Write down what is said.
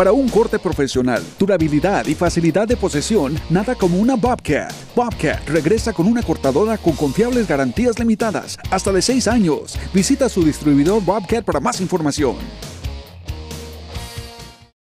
Para un corte profesional, durabilidad y facilidad de posesión, nada como una Bobcat. Bobcat regresa con una cortadora con confiables garantías limitadas, hasta de 6 años. Visita su distribuidor Bobcat para más información.